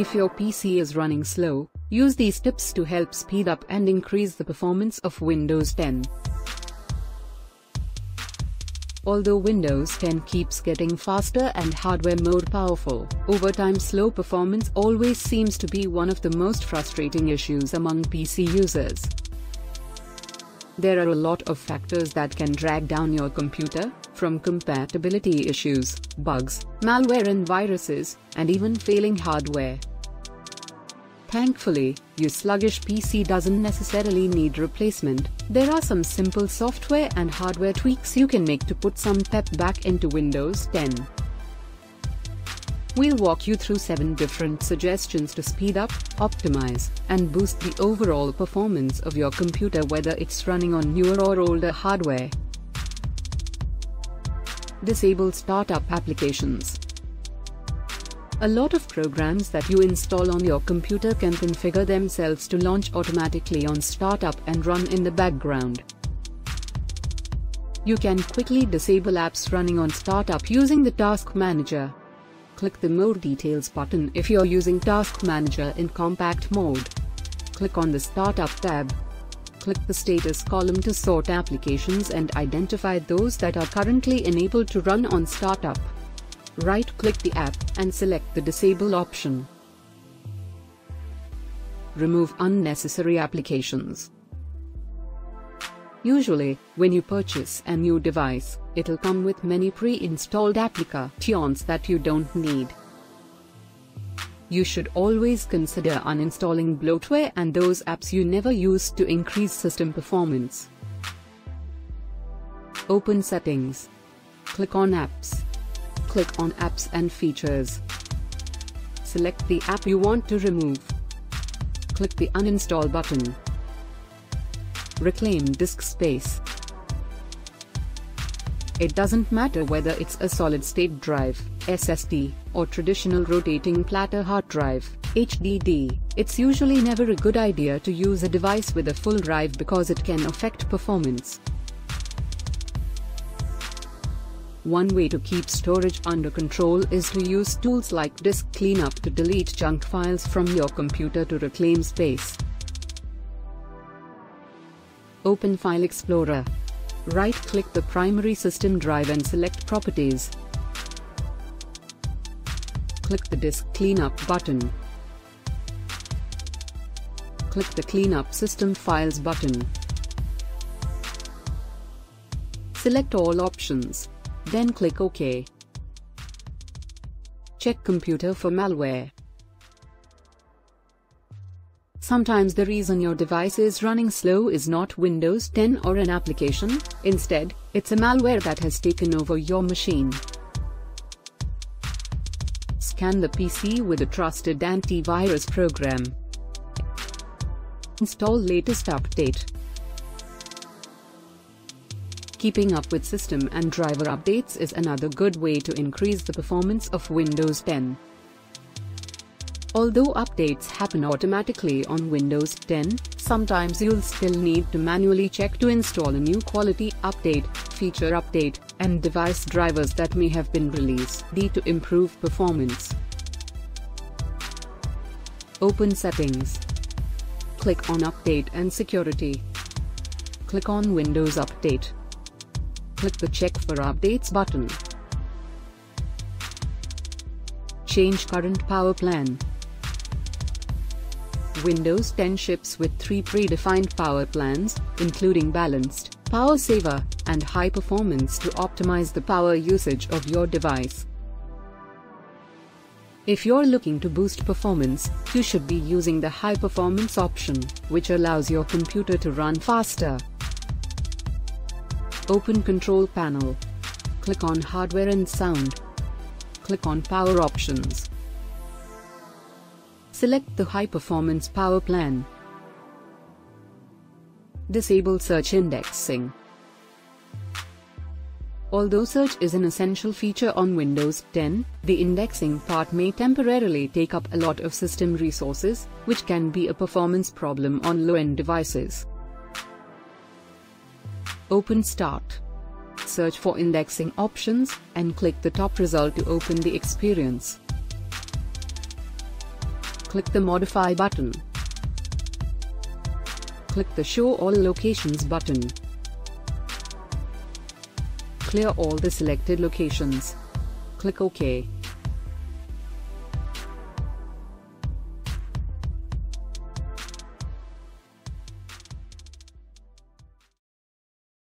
If your PC is running slow, use these tips to help speed up and increase the performance of Windows 10. Although Windows 10 keeps getting faster and hardware more powerful, over time slow performance always seems to be one of the most frustrating issues among PC users. There are a lot of factors that can drag down your computer, from compatibility issues, bugs, malware and viruses, and even failing hardware. Thankfully, your sluggish PC doesn't necessarily need replacement, there are some simple software and hardware tweaks you can make to put some pep back into Windows 10. We'll walk you through 7 different suggestions to speed up, optimize, and boost the overall performance of your computer whether it's running on newer or older hardware. Disable startup applications. A lot of programs that you install on your computer can configure themselves to launch automatically on startup and run in the background. You can quickly disable apps running on startup using the Task Manager. Click the More Details button if you're using Task Manager in compact mode. Click on the Startup tab. Click the Status column to sort applications and identify those that are currently enabled to run on startup. Right-click the app and select the Disable option. Remove unnecessary applications. Usually, when you purchase a new device, it'll come with many pre-installed applications that you don't need. You should always consider uninstalling bloatware and those apps you never use to increase system performance. Open Settings. Click on Apps click on Apps and Features. Select the app you want to remove. Click the Uninstall button. Reclaim disk space. It doesn't matter whether it's a solid-state drive, SSD, or traditional rotating platter hard drive, HDD, it's usually never a good idea to use a device with a full drive because it can affect performance. One way to keep storage under control is to use tools like Disk Cleanup to delete junk files from your computer to reclaim space. Open File Explorer. Right-click the primary system drive and select Properties. Click the Disk Cleanup button. Click the Cleanup System Files button. Select all options. Then click OK. Check computer for malware. Sometimes the reason your device is running slow is not Windows 10 or an application, instead, it's a malware that has taken over your machine. Scan the PC with a trusted antivirus program. Install latest update. Keeping up with system and driver updates is another good way to increase the performance of Windows 10. Although updates happen automatically on Windows 10, sometimes you'll still need to manually check to install a new quality update, feature update, and device drivers that may have been released to improve performance. Open Settings. Click on Update and Security. Click on Windows Update click the Check for Updates button. Change current power plan. Windows 10 ships with three predefined power plans, including Balanced, Power Saver, and High Performance to optimize the power usage of your device. If you're looking to boost performance, you should be using the High Performance option, which allows your computer to run faster. Open Control Panel. Click on Hardware and Sound. Click on Power Options. Select the High Performance Power Plan. Disable Search Indexing. Although search is an essential feature on Windows 10, the indexing part may temporarily take up a lot of system resources, which can be a performance problem on low-end devices. Open Start. Search for indexing options, and click the top result to open the experience. Click the Modify button. Click the Show All Locations button. Clear all the selected locations. Click OK.